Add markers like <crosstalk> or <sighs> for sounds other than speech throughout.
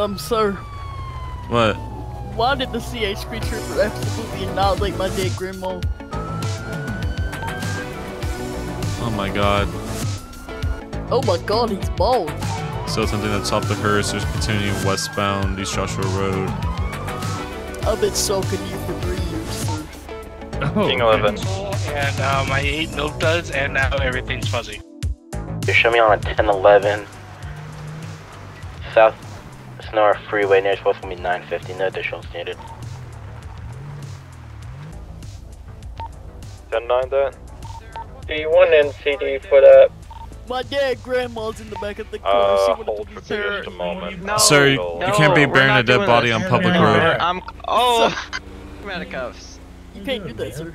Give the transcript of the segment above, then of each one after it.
Um, sir, What? why did the CHP trooper absolutely annihilate my dead grandma? Oh my god. Oh my god, he's bald. Still attempting to top the hearse. There's continuing westbound East Joshua Road. I've been soaking you for three years, sir. Oh, King 11. And um, I ate milk duds, and now everything's fuzzy. You show me on a 1011 South Senora Freeway near supposed to be 950. No additional needed. 10-9 that? Do you want NCD for that? My dead grandma's in the back of the car. she Uh, wanted hold to for be there. just a moment. No. Sir, you, No, you can't be we're burying a dead body this. on public No, road. I'm. Oh. Come out of cuffs. You can't do that, sir.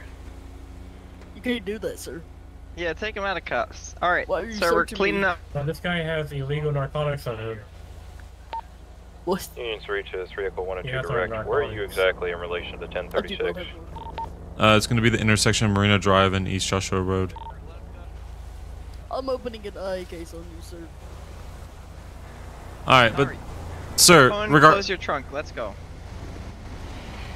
You can't do that, sir. Yeah, take him out of cuffs. All right, Why are sir. We're cleaning me? up. Now, this guy has illegal narcotics on him. What? Union 3 to this vehicle 1 and 2 Yeah, direct. Where are you exactly in relation to the I 1036? Uh, it's going to be the intersection of Marina Drive and East Joshua Road. I'm opening an eye case on you, sir. All right, but sir, Phone, regard close your trunk. Let's go.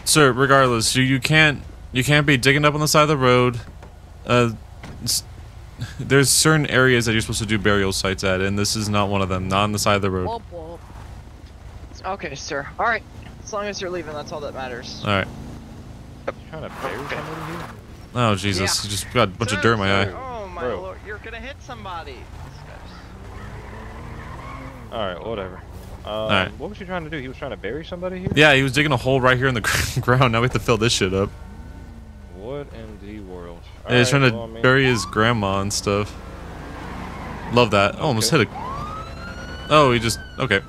sir, regardless, you you can't you can't be digging up on the side of the road. Uh, <laughs> there's certain areas that you're supposed to do burial sites at, and this is not one of them. Not on the side of the road. Womp womp. Okay, sir. All right. As long as you're leaving, that's all that matters. Alright. Trying to bury? Oh Jesus, Yeah. you just got a bunch of dirt in my sir, eye. Oh my Bro. lord, you're gonna hit somebody. Alright, whatever. Um, Alright. What was he trying to do? He was trying to bury somebody here? Yeah, he was digging a hole right here in the <laughs> ground. Now we have to fill this shit up. What in the world? Yeah, he's trying to well, I mean, bury his grandma and stuff. Love that. Oh, almost hit a. Oh, he just okay.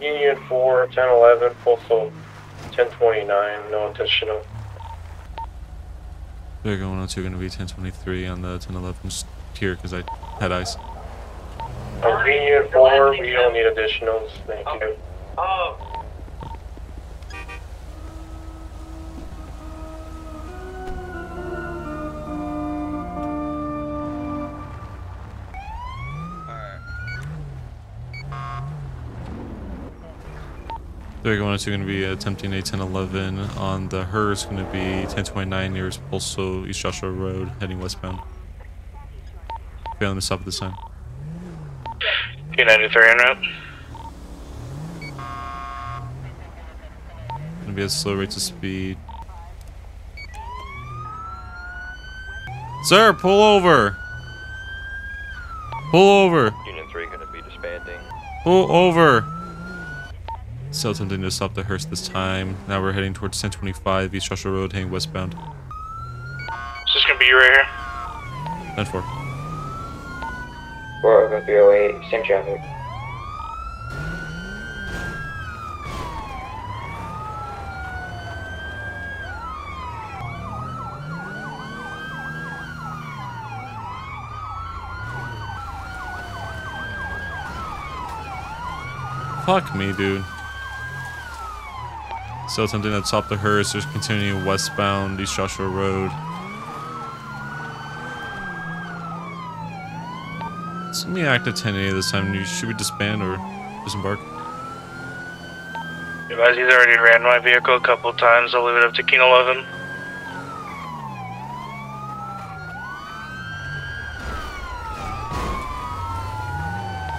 Union 4, 1011, postal 1029, no additional. They're going on to going to be 1023 on the 1011 just here because I had ice. Union 4, we don't need additionals, thank you. Alright. Going to going to be attempting a 1011 on the hers going to be 1029 near also East Joshua Road heading westbound. Failing to stop at this time. P93 en route. Going to be at slow rates of speed. Sir, pull over. Pull over. Union 3 going to be disbanding. Pull over. Still attempting to stop the hearse this time. Now we're heading towards 1025 East Joshua Road, heading westbound. Is this gonna be you right here? 10 4. 40308, same traffic. Fuck me, dude. Still attempting to stop the hearse. There's continuing westbound East Joshua Road. It's be active 1080 this time. You- Should we disband or disembark? Advise he's already ran my vehicle a couple times. I'll leave it up to King 11.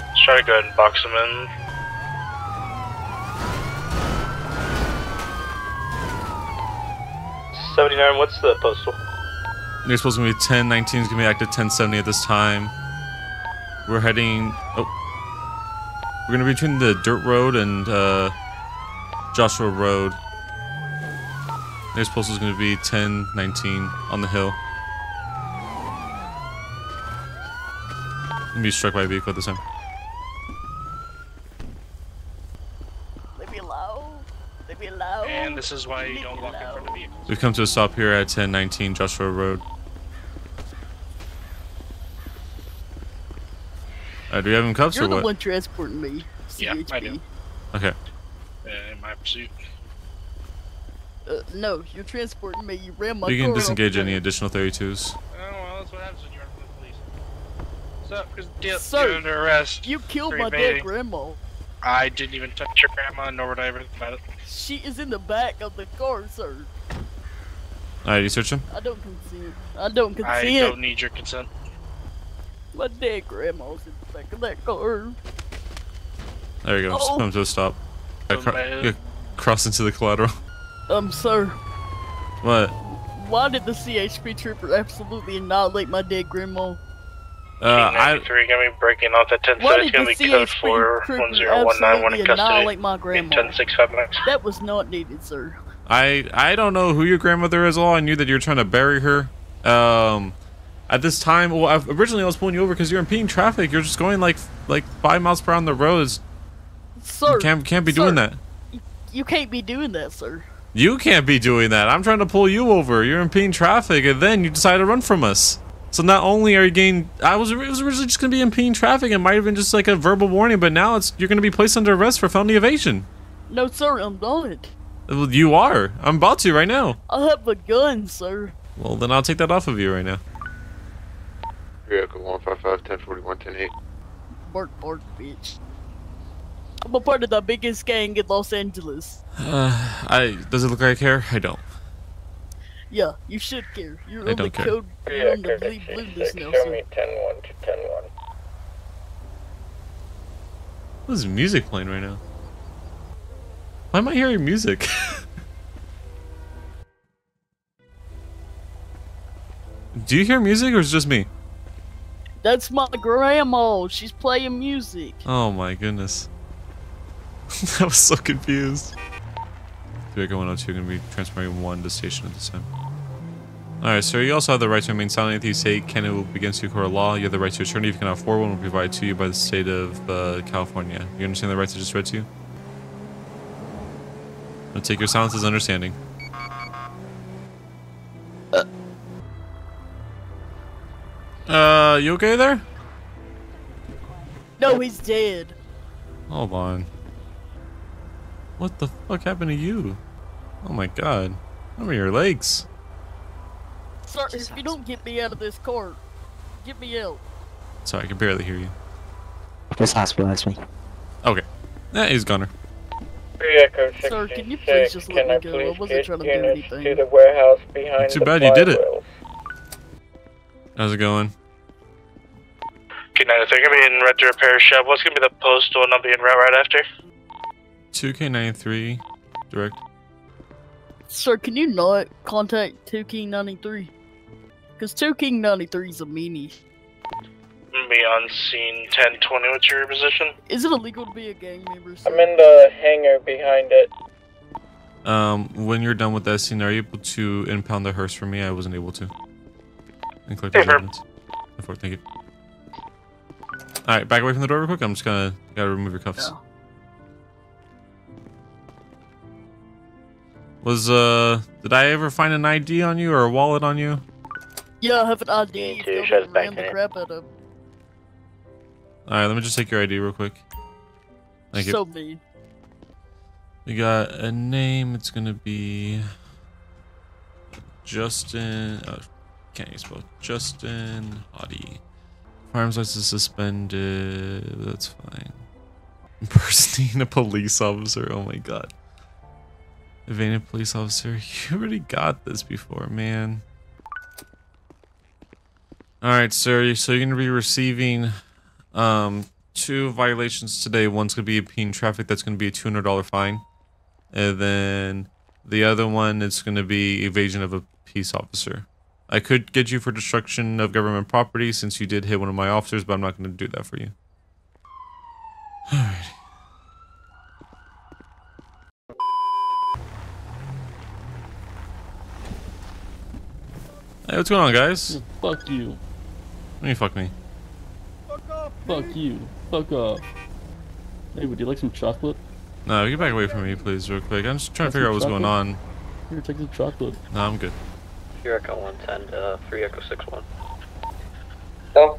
Let's try to go ahead and box him in. Seventy-nine. What's the postal? You're supposed to be 1019 is gonna be active 1070 at this time. We're heading. Oh, we're gonna be between the dirt road and uh, Joshua Road. Next postal is gonna be 1019 on the hill. I'm Gonna be struck by a vehicle at this time. Leave me alone. Leave me alone. And this is why you don't walk in front of vehicles. We've come to a stop here at 1019 Joshua Road. Uh, do we have him cuffs You're or the one transporting me. Yeah, I do. Okay. Uh, in my pursuit. Uh, no, you're transporting me. You ran my You can disengage any additional 32s. Oh, well, that's what happens when you run from the police. What's up? Because Sir, you're under arrest. You killed my dead grandma. I didn't even touch your grandma, nor would I ever think about it. She is in the back of the car, sir. Alright, you search him? I don't consent. I don't consent. I don't need your consent. My dead grandma's in the back of that car. There you go. Just Oh. come to a stop. Oh, Yeah, cro- man. cross into the collateral. <laughs> Um, sir, What? why did the CHP trooper absolutely annihilate my dead grandma? Uh, I, Three gonna be breaking off at ten, so Why it's did gonna the be code CHP four trooper one zero one nine one in absolutely custody. annihilate my grandma? Ten six five max. That was not needed, sir. I, I don't know who your grandmother is. All I knew that you were trying to bury her. Um, at this time, well, I, originally I was pulling you over because you're impeding traffic. You're just going like like five miles per hour on the roads. Sir, You can't can't be sir, doing that. You can't be doing that, sir. You can't be doing that. I'm trying to pull you over. You're impeding traffic, and then you decide to run from us. So not only are you getting, I was it was originally just gonna be impeding traffic. It might have been just like a verbal warning, but now it's you're gonna be placed under arrest for felony evasion. No, sir, I'm not. Well, You are. I'm about to right now. I have a gun, sir. Well, then I'll take that off of you right now. Vehicle 155, 1041, 108. Bark, bark, bitch. I'm a part of the biggest gang in Los Angeles. Uh, I does it look like I care? I don't. Yeah, you should care. You're I on the don't care. code. You're on the bleed blue list now, sir. ten one to ten one. What is music playing right now? Why am I hearing music? <laughs> Do you hear music or is it just me? That's my grandma. She's playing music. Oh my goodness. <laughs> I was so confused. Vehicle 102 going to be transferring one to station at this time. Alright, sir, you also have the right to remain silent if you say Canada will be against your court of law. You have the right to attorney if you cannot afford one will be provided to you by the state of uh, California. You understand the rights I just read to you? I'll take your silence as understanding. Uh, you okay there? No, he's dead. Hold on. What the fuck happened to you? Oh my god. How are your legs? Sir, if you don't get me out of this car, get me out. Sorry, I can barely hear you. Just hospitalize me. Okay. That is Gunner. goner. Echo Sir, can you please just let Can me go? please I wasn't trying to do anything. to the warehouse behind Too the bad you did it. flywheels? How's it going? Good night. They're gonna be in red to repair shop, what's gonna be the postal and I'll be in route right after? 2K93 direct. Sir, can you not contact 2 King 93? Because 2 King 93 is a meanie. I'm gonna be on scene 1020. What's your position? Is it illegal to be a gang member, sir? I'm in the hangar behind it. Um, when you're done with that scene, are you able to impound the hearse for me? I wasn't able to. And collect those Paper. evidence. Therefore, thank you. Alright, back away from the door real quick. I'm just gonna gotta remove your cuffs. Yeah. Was uh did I ever find an ID on you or a wallet on you? Yeah, I have an ID. Me if too, y'all shut back the in. crap out of Alright, let me just take your ID real quick. Thank you. So mean. We got a name. It's gonna be Justin. Oh, can't you spell Justin Hottie? Firearms license suspended. That's fine. <laughs> Impersonating a police officer. Oh my god. Evading police officer. <laughs> You already got this before, man. All right, sir. So you're gonna be receiving um two violations today. One's gonna be a impeding traffic. That's gonna be a two hundred dollar fine, and then the other one is gonna be evasion of a peace officer. I could get you for destruction of government property since you did hit one of my officers, but I'm not gonna do that for you. Alright. Hey, what's going on, guys? Fuck you. What do you fuck me? Fuck you. Fuck off. Hey, would you like some chocolate? No, get back away from me, please, real quick. I'm just trying to figure out some what's going on. chocolate? Here, take some chocolate. No, I'm good. Three Echo 110, uh, 3 Echo 61. Oh,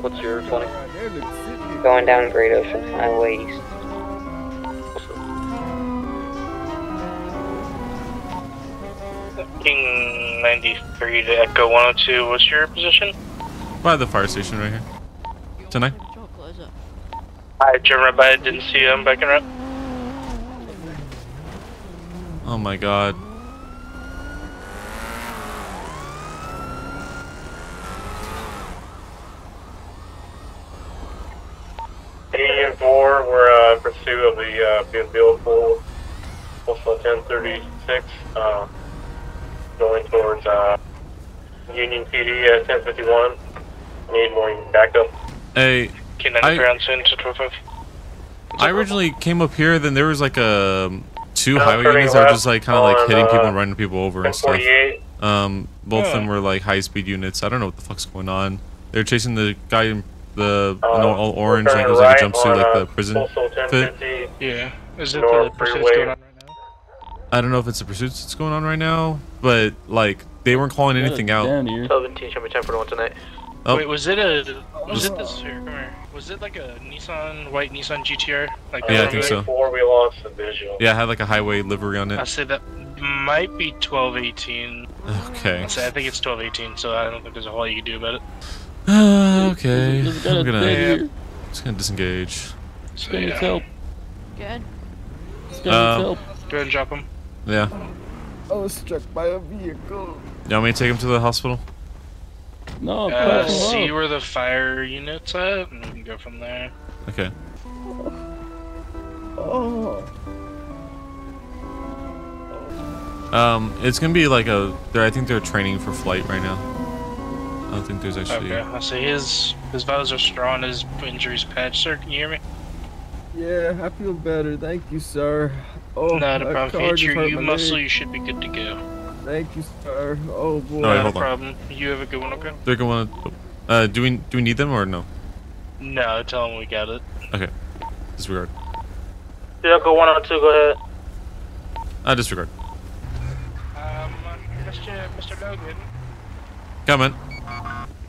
What's your 20? going down Great Ocean Highway East. King 93 to Echo 102. What's your position? By the fire station right here. Tonight? Hi, German, but I didn't see him back in route. Oh my god. Union 4, we're uh, in pursuit of the uh, being bill pool, 1036, uh, going towards uh, Union PD at 1051. Need more backup. Hey, Can I- I ground soon to 25? I originally came up here, then there was like a two Uh, highway units that were just like kind of like on, hitting people uh, and running people over and stuff. Um, both of them Oh. were like high speed units. I don't know what the fuck's going on. They were chasing the guy in the Uh, no, all orange, we're like it was like a jumpsuit, on, like uh, the prison fit. Yeah. Is it the pursuits going on right now? I don't know if it's the pursuits that's going on right now, but like they weren't calling anything out. 17, show me 1041 tonight. Oh. Wait, was it a. Was it this. Here, here. Was it like a Nissan, white Nissan GTR? Like Yeah, I think so. Before we lost the visual. Yeah, it had like a highway livery on it. I say that might be 1218. Okay. I say I think it's 1218, so I don't think there's a whole lot you can do about it. <sighs> okay. There's a I'm gonna dead here. just gonna disengage. This So, guy needs yeah. help. Good. This guy Um, help. Go ahead and drop him. Yeah. I was struck by a vehicle. You want me to take him to the hospital? No, Uh, pass him see up. where the fire unit's at, and we can go from there. Okay. Oh. Um, it's gonna be like a. They're, I think they're training for flight right now. I don't think there's actually. Okay, I see his his vitals are strong, his injuries patched. Sir, can you hear me? Yeah, I feel better. Thank you, sir. Oh, Not a problem. If you car hit just your hurt U my muscle, you should be good to go. Thank you, sir. Oh boy. All right, Not a hold on. problem. You have a good one, okay? They're going. Uh, do we do we need them or no? No, tell them we got it. Okay. Disregard. Vehicle 102, go ahead. Uh, disregard. Um, Mr. Mr. Logan. Comment.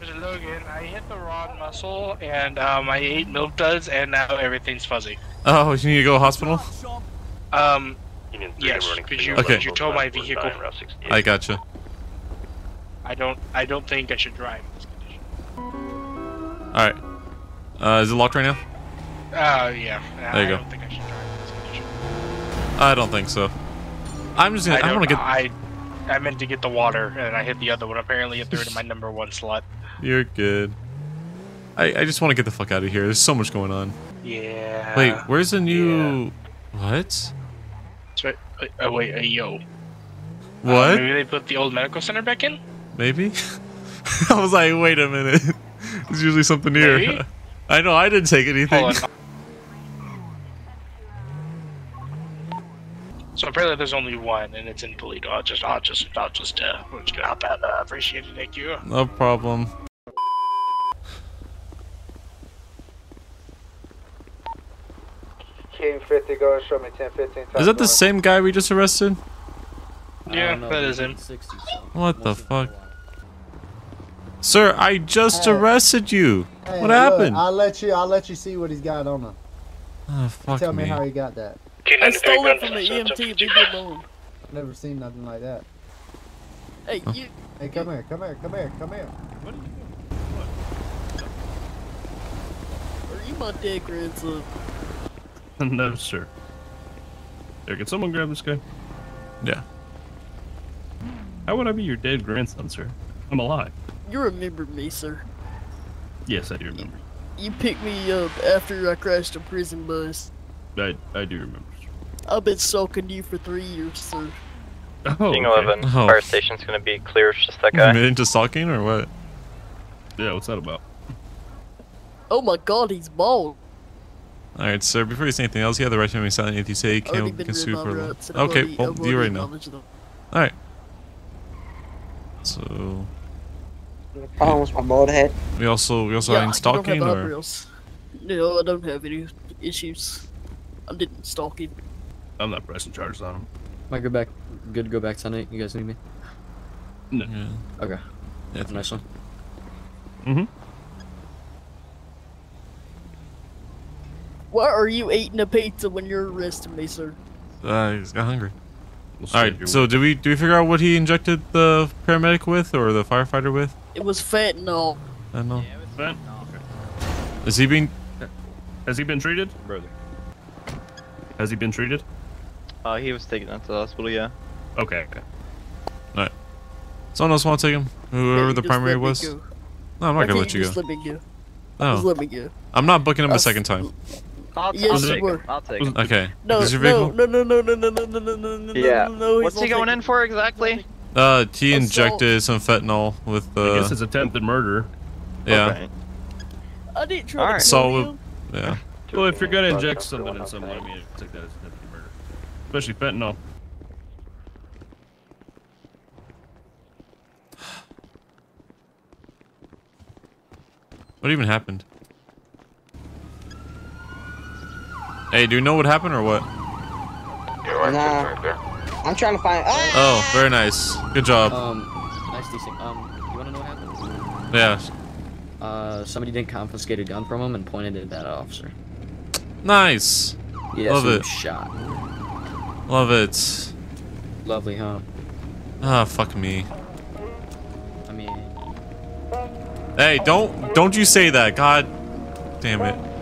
Mr. Logan, I hit the wrong muscle, and um, I ate milk duds, and now everything's fuzzy. Oh, you need to go to hospital? Um, yes, because you, Okay. you told my vehicle. I gotcha. I don't, I don't think I should drive. In this condition. All right. Uh, is it locked right now? Uh, yeah. There you I go. don't think I should drive in this condition. I don't think so. I'm just gonna. I I, want don't, to get. I, I meant to get the water, and I hit the other one. Apparently, it threw it in my number one slot. You're good. I I just want to get the fuck out of here. There's so much going on. Yeah. Wait, where's the new? What? That's right. Uh, oh wait, uh, yo. What? maybe they put the old medical center back in. Maybe. <laughs> I was like, wait a minute. <laughs> There's usually something here. Maybe? <laughs> I know I didn't take anything. So apparently there's only one, and it's in Paleto. I'll just, I'll just, I'll just, uh, we're just hop out. Uh, appreciate it, thank you. No problem. King 50, go and show me 1015. Is that the same guy we just arrested? Yeah, that is him. What the fuck? Sir, I just Hey. arrested you. Hey, what look, happened? I'll let you. I'll let you see what he's got on him. Oh, fuck Tell me me. how he got that. I stole it from the EMT. Leave me alone. Never seen nothing like that. Hey, you. Hey, come here, come here, come here, come here. Are you my dead grandson? <laughs> no, sir. There, can someone grab this guy? Yeah. How would I be your dead grandson, sir? I'm alive. You remember me, sir. Yes, I do remember. You you picked me up after I crashed a prison bus. I, I do remember. I've been stalking you for three years, sir. Oh, King okay. 11, Oh. fire station's gonna be clear, it's just that guy. You into stalking or what? Yeah, what's that about? Oh my god, he's bald. Alright, sir, before you say anything else, you have the right to remain silent if you say you can't been can read for rights, Okay, well, I've you already already know. Alright. So problem with my bald head. we also we also yeah, having you stalking don't or eyebrows. No, I don't have any issues. I didn't stalk him. I'm not pressing charges on him. Might go back. Good to go back tonight. You guys need me? No. Okay. Yeah, nice one. Mm-hmm. Why are you eating a pizza when you're arresting me, sir? uh, he's got hungry. We'll Alright, so do we do we figure out what he injected the paramedic with or the firefighter with? It was fentanyl. I don't know. Fine. Is he being Has he been treated? Brother. Has he been treated? Uh, he was taken out to the hospital, yeah. Okay. okay. Alright. Someone else want to take him? Whoever you the primary was? go. No, I'm Why not gonna let you just go. let me go? No. Just let me go. I'm not booking him a second time. I'll, Yes, I'll you take were. him. I'll take him. Okay. No, Is your no, vehicle? no, no, no, no, no, no, no, no, no, Yeah. no, no, What's he going in for exactly? Uh, he Assault. injected some fentanyl with I uh, guess it's attempted murder. yeah. Okay. I didn't try Alright. to So, kill we- him. yeah. Well, if you're gonna inject something in someone, I mean, take that as attempted murder. Especially fentanyl. What even happened? Hey, do you know what happened or what? Nah. I'm trying to find. Ah! Oh, very nice. Good job. Um, nice decent. Um, you wanna know what happened? Yeah. Uh, somebody didn't confiscate a gun from him and pointed it at that officer. Nice. Yeah, Love so it. shot. Love it. Lovely, huh? Ah, fuck me. I mean, Hey, don't don't you say that. God damn it.